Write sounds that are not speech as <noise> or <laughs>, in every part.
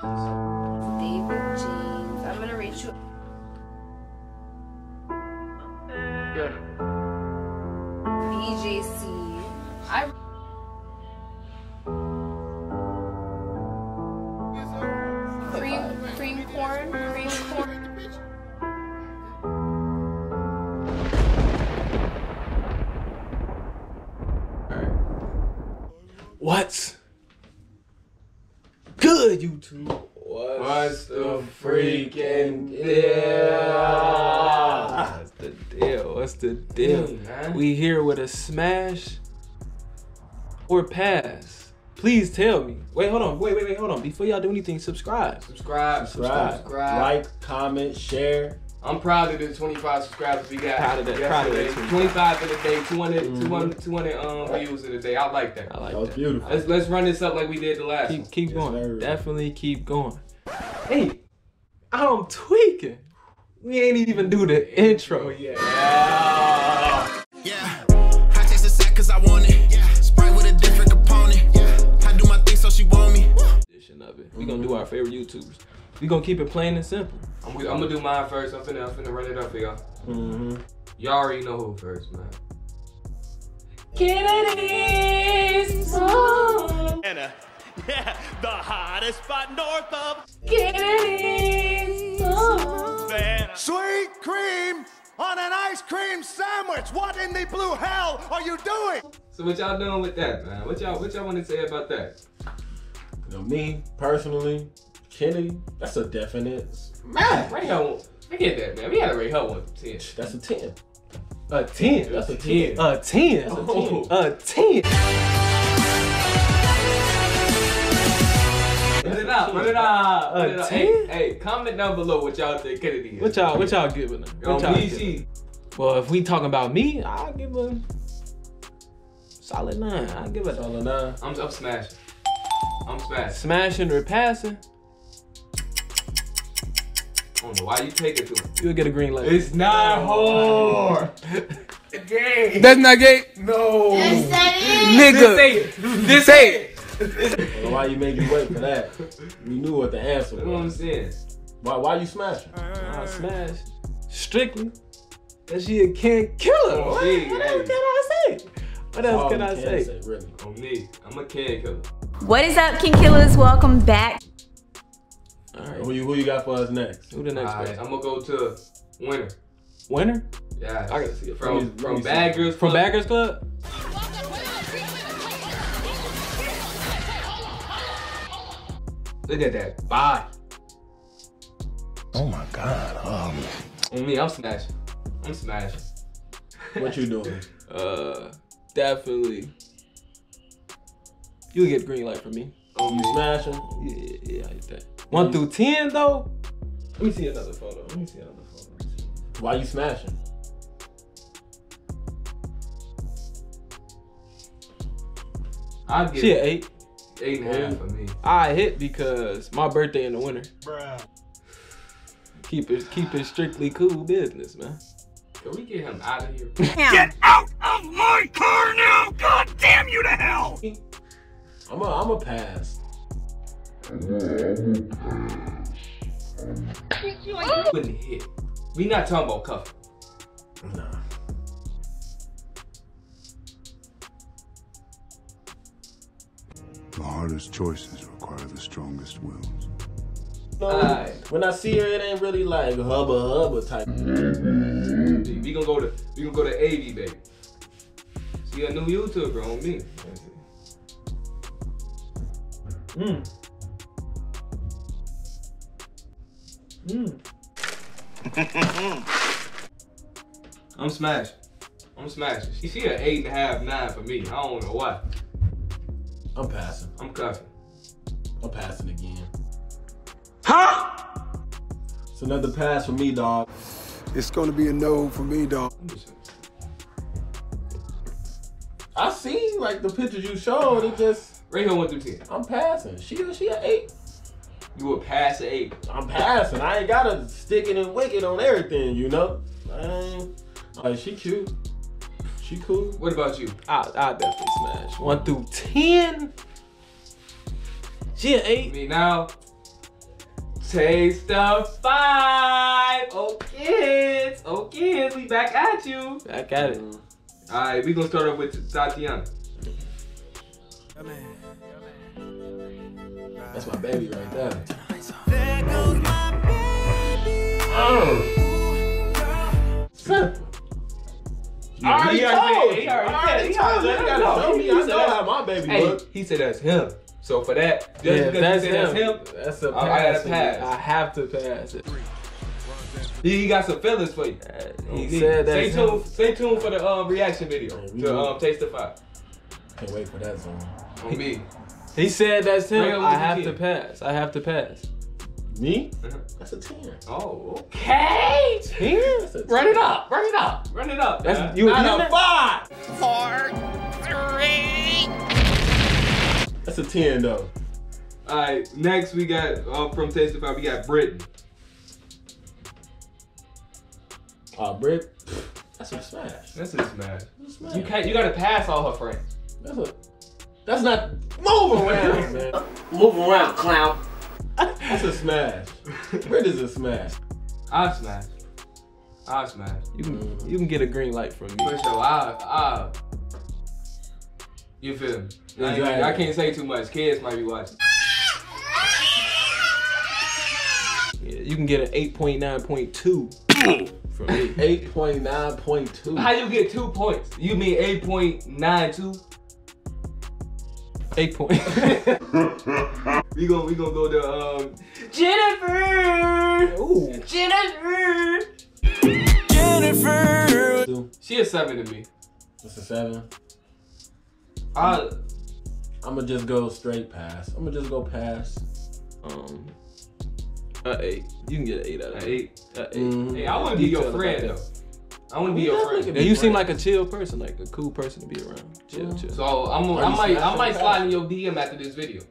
David James. I'm gonna rate you. Yeah. BJC. I cream cream corn cream corn. What's good, YouTube? What's the freaking deal? What's the deal? What's the deal? Hey. We here with a smash or pass. Please tell me. Wait, hold on. Wait, wait, wait, hold on. Before y'all do anything, subscribe. Subscribe, Subscribe, subscribe. like, comment, share. I'm proud of the 25 subscribers we got. Proud of that, proud of that yesterday. 25. 25 in a day, 200, 200, 200 um, views in a day. I like that. I like That was that. beautiful. Let's let's run this up like we did the last one. Keep keep Yes, going. sir. Definitely keep going. Hey, I'm tweaking. We ain't even do the intro yet. Yeah, I taste the sack cause I want it. Yeah, Sprite with a different component. Yeah, I do my thing so she want me. Edition of it. We gonna do our favorite YouTubers. We gonna keep it plain and simple. I'm, gonna- I'm gonna do mine first. I'm finna, I'm finna run it up for y'all. Mm-hmm. Y'all already know who first, man. Kennedy's Anna. <laughs> Yeah, the hottest spot north of Kennedy's Savannah. Sweet cream on an ice cream sandwich. What in the blue hell are you doing? So what y'all doing with that, man? What y'all what y'all want to say about that? You know, me personally, Kennedy, that's a definite. Man, rate her one. Forget that, man. We gotta rate her one to ten. That's a ten. A 10. That's a ten. ten. A 10. Oh. A 10. Run it out, run it out. Run A it out. 10? Hey, hey, comment down below what y'all think Kennedy is. What y'all what y'all giving her? What On y'all me, giving she. Well, if we talking about me, I'll give a solid 9. I'll give it a All a nine. I'm, I'm smashing. I'm smashing. smashing or passing. I don't know why you take it to him. You'll get a green light. It's not hard. gay. That's not gay. No. Nigga. say it. This say it. I don't know why you made me wait for that? You knew what the answer That's what I'm was. saying. Why, why you smashing? I smash strictly. That she a can killer. Oh, what big, what hey. else can I say? What else All can you I say? really. On me. I'm a can killer. What is up, King Killers? Welcome back. All Who you, who you got for us next? Who the next Alright, person? I'm gonna go to winner. Winner Yeah. I gotta see it. From me- from me see. Bad Girls from Club. Baggers Club. Look at that. Bye. Oh my God. Um. On me, I'm smashing. I'm smashing. What you doing? <laughs> Uh, definitely. You get green light from me. On You me. smashing? Yeah, yeah, I get that. One through ten though. Let me see another photo. Let me see another photo. Why you smashing? I'd give She an eight. eight and a half for me. I hit because my birthday in the winter. Keep it keep it strictly cool business, man. Can we get him out of here? Get out of my car now! God damn you to hell! I'm a, I'm a pass. Wouldn't hit. We not talking about cuffing. Nah. The hardest choices require the strongest wills. No, Alright. When I see her, it ain't really like hubba hubba type. We gonna go to we gonna go to 80, baby. See a new YouTuber on me. Mm. Mm. <laughs> I'm smashing. I'm smashing. She, she an eight and a half, nine for me. I don't know why. I'm passing. I'm cuffing. I'm passing again. Huh? It's another pass for me, dog. It's gonna be a no for me, dog. I'm just- I see like the pictures you showed. It just Rate her one through ten. I'm passing. She she an eight. You would pass an eight. I'm passing. I ain't gotta stick it and wicked on everything, you know. I ain't, like she cute. She cool. What about you? I I definitely smash one through ten. She an eight. Me now, Taste the five. Oh kids, oh kids, we back at you. Back at it. All right, we gonna start off with Tatiana. That's my baby right there. Simple. I already He told you. He already told you. You gotta show me. I know how my baby Hey, look. he said that's him. So for that, just Yeah, because that's he said him. that's him, That's a I- I gotta pass. pass. I have to pass it. he, he got some feelings for you. He He- said stay tuned. him. Stay tuned for the um, reaction video Yeah, to will. um, Taste the Five Can't wait for that zone. on me. He said that's Bring it him. with I have to pass. I have to pass. Me? Uh-huh. That's a 10. Oh, okay. 10. Run it up. Run it up. Run it up. That's man. you. Not you a five. Four, three. That's a 10 though. All right. Next, we got uh, from Taste the Five. We got Britain. Uh, Brit, that's a smash. That's a smash. That's a smash. You can't. You gotta pass all her friends. That's a. That's not. Move around, man. <laughs> Move around, clown. That's a smash. Britt is a smash. I smash. I smash. You can mm-hmm. you can get a green light from me. For sure. I. I. You feel me? I. I can't say too much. Kids might be watching. Yeah, you can get an eight point nine point two from me. 8.9.2. How you get two points? You mean eight point nine two? Eight point. <laughs> We gonna we gonna go to um Jennifer. Ooh. Jennifer. Jennifer. She a seven to me. That's a 7. I I'm gonna just go straight pass. I'm gonna just go pass. Um. A eight. You can get an eight out of an eight. A eight. Mhm. Hey, I wanna be your friend though. I wanna be We your friend. can Yeah, you seem like a chill person, like a cool person to be around. Chill, chill. So I'm Are I might I might back? slide in your DM after this video.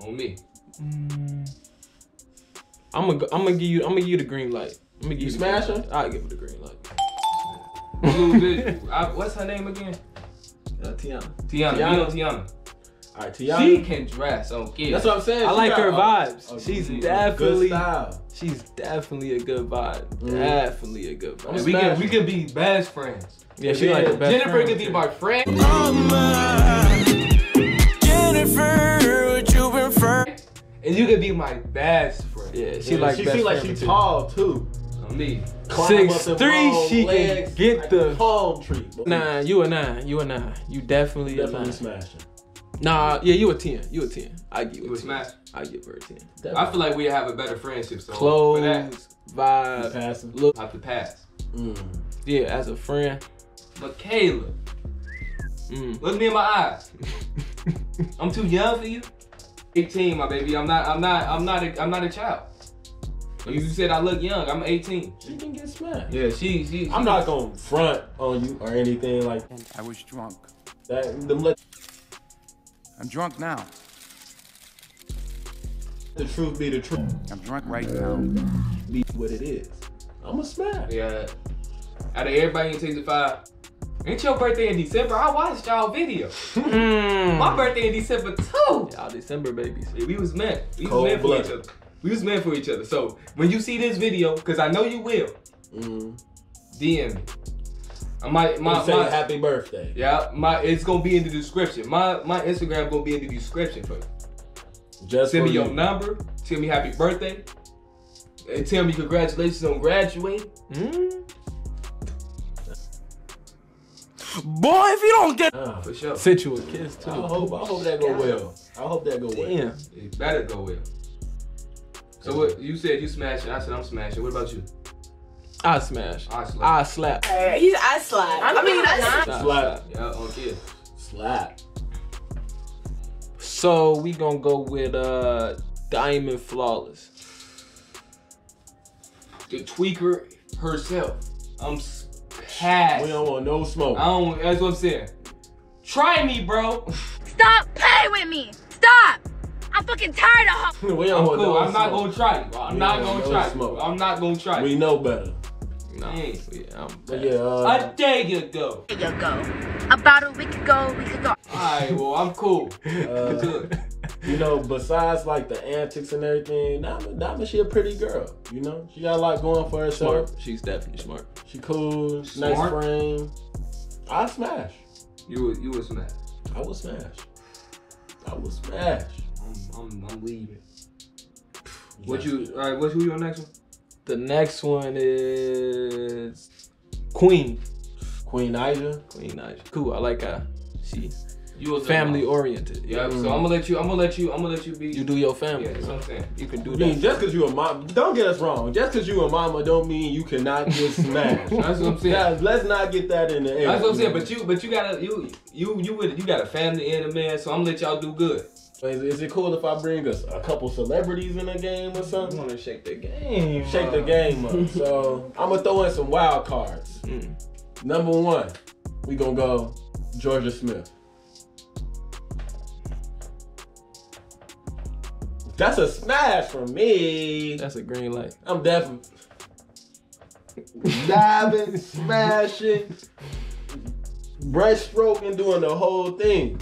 On me. I'm gonna I'm gonna give you I'm gonna give you the green light. I'm gonna give You you the green smash light. I'll give it the green light. Blue visual. <laughs> I, what's her name again? Uh, Tiana. Tiana. Tiana. Tiana. Tiana. Alright, She can dress on kids. That's what I'm saying. I She like her a- vibes. a She's good definitely style. she's definitely a good vibe. Mhm. Definitely a good vibe. We can we can be best friends. Yeah, she like the best Jennifer friend, could be my friend. Oh my. Jennifer, what you been for? And you could be my best friend. Yeah, she Yeah, like she best seem like friend, she tall too. Me. Six three, long she can get like the- palm tree. Nah, you a nine. You a nine. You definitely, a definitely nine. smashing. Nah, yeah, you a ten. You a ten. I give you You a a smash. I give her a ten. I feel like we have a better friendship. So for that, Clothes, vibe, passing. look. I have to pass. Mm. Yeah, as a friend. But Kayla, Mm. look me in my eyes. <laughs> I'm too young for you. 18, my baby. I'm not. I'm not. I'm not. A, I'm not a child. You said I look young. I'm 18. She can get smashed. Yeah, she. She. I'm not gonna front on you or anything like I was drunk. that. Them let I'm drunk now. the truth be the truth. I'm drunk right now. Be what it is. I'm a smash. Yeah. Out of everybody in Taste the Five, ain't your birthday in December? I watched y'all video. Mm. My birthday in December too. Y'all December babies. We was meant. We was Cold meant for each other. We was meant for each other. So when you see this video, because I know you will, Mm. DM me. I might my, My, say my happy birthday. yeah my it's gonna be in the description. My my Instagram gonna be in the description for you. Just Send for me your number. Tell me happy birthday. And tell me congratulations on graduating. Mm. Boy, if you don't get Ah, For sure. Sent you a kiss too. I hope I hope that go well. I hope that go well. Damn. It better go well. So what you said you smashing, I said I'm smashing. What about you? I smash. I slap. I slap. He's I slide. I mean, that's Slap, Slap. Yeah, on kid. Slap. So we gonna go with uh Dymond Flawless. The tweaker herself. I'm s- past. We don't want no smoke. I don't. That's what I'm saying. Try me, bro. Stop playing with me. Stop. I'm fucking tired of <laughs> her. we don't I'm want cool. no I'm not smoke. gonna try you. I'm We not gonna no try you. smoke. I'm not gonna try We know better. No. Dang. Yeah, I'm But yeah, uh, A day ago. There you go. About a week ago, we could go. Alright, well I'm cool. <laughs> uh, Good. you know, besides like the antics and everything, Diamond, Diamond, she a pretty girl. You know, she got a lot going for herself. Smart. She's definitely smart. She cool, Smart. nice frame. I smash. You would you would smash. I will smash. I will smash. I'm I'm, I'm leaving. What you? All right. What's who your next one? The next one is Queen. Queen Aja. Queen Naja. Cool. I like her. She You was family oriented. Yeah. Yeah. So I'm gonna let you. I'm gonna let you. I'm gonna let you be. You do your family. Yeah. That's what I'm saying. You can do I mean, that. just because you a mom, don't get us wrong. Just because you a mama, don't mean you cannot get <laughs> smashed. That's what I'm saying. Guys, let's not get that in the air. That's what I'm saying. But you, but you gotta, you, you, you would, you got a family and a man. So I'm gonna let y'all do good. Is, is it cool if I bring us a couple celebrities in the game or I something? want to shake the game. Shake the game up. So I'm gonna throw in some wild cards. Mm. Number one, we gonna go Georgia Smith. That's a smash for me. That's a green light. I'm definitely diving, smashing, breaststroking, doing the whole thing.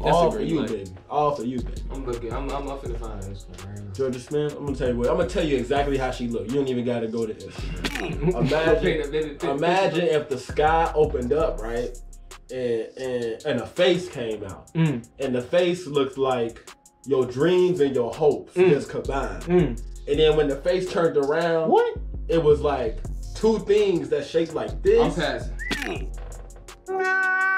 That's All a for green you, light. baby. All for you, baby. I'm looking. I'm, I'm up in the find this one right now. Georgia Smith, I'm gonna tell you what. I'm gonna tell you exactly how she looked. You don't even gotta go to Instagram. <laughs> Okay, imagine, imagine if the sky opened up, right, and and and a face came out, Mm. and the face looked like your dreams and your hopes Mm. just combined. Mm. And then when the face turned around, What? it was like two things that shaped like this. I'm passing. <laughs>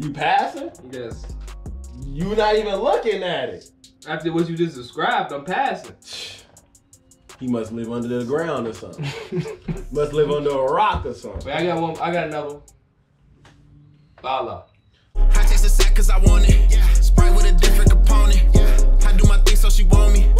You passing? Yes. You not even looking at it. After what you just described, I'm passing. He must live under the ground or something. <laughs> must live under a rock or something. Wait, I got one. I got another. Bala. I taste the cause I want it. Yeah. Sprite with a different component. Yeah. I do my thing so she want me.